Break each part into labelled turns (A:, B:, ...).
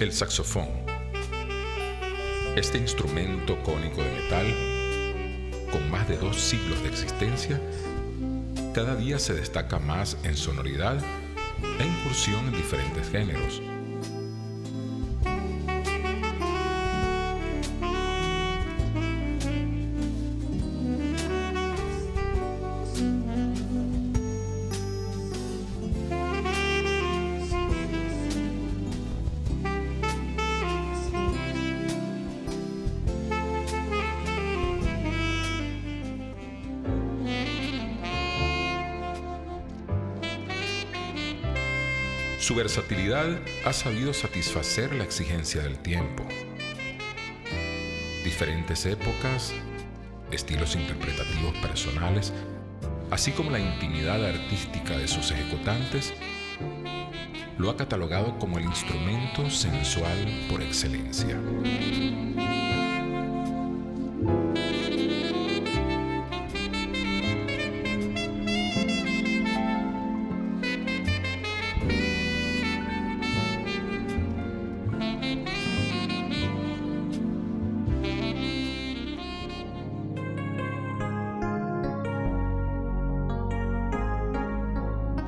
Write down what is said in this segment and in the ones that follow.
A: El saxofón. Este instrumento cónico de metal, con más de dos siglos de existencia, cada día se destaca más en sonoridad e incursión en diferentes géneros. Su versatilidad ha sabido satisfacer la exigencia del tiempo. Diferentes épocas, estilos interpretativos personales, así como la intimidad artística de sus ejecutantes, lo ha catalogado como el instrumento sensual por excelencia.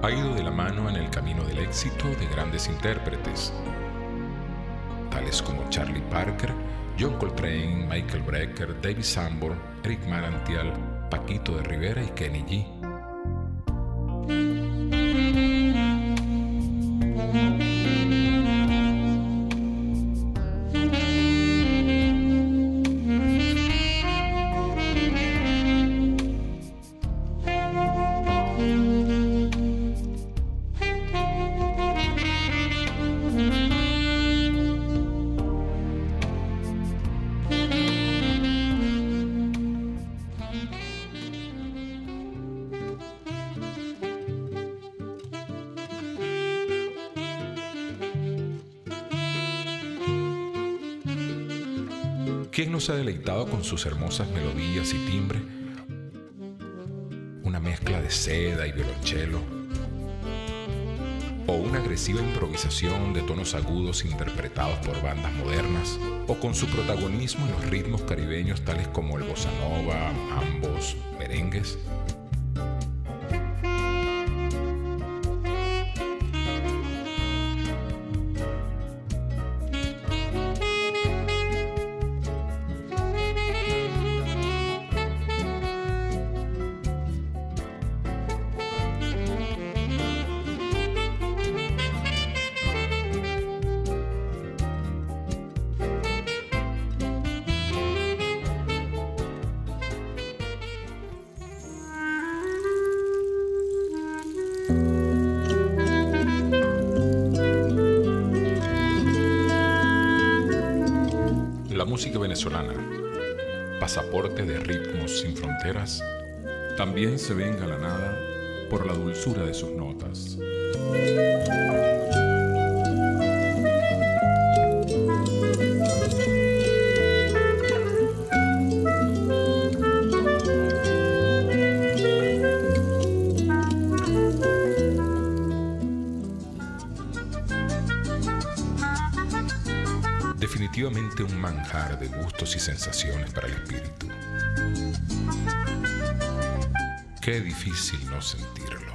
A: Ha ido de la mano en el camino del éxito de grandes intérpretes, tales como Charlie Parker, John Coltrane, Michael Brecker, David Sanborn, Eric Marantial, Paquito de Rivera y Kenny G. ¿Quién no se ha deleitado con sus hermosas melodías y timbre? Una mezcla de seda y violonchelo. O una agresiva improvisación de tonos agudos interpretados por bandas modernas. O con su protagonismo en los ritmos caribeños tales como el bossa nova, ambos, merengues. La música venezolana, pasaporte de ritmos sin fronteras, también se ve engalanada por la dulzura de sus notas. definitivamente un manjar de gustos y sensaciones para el espíritu. Qué difícil no sentirlo.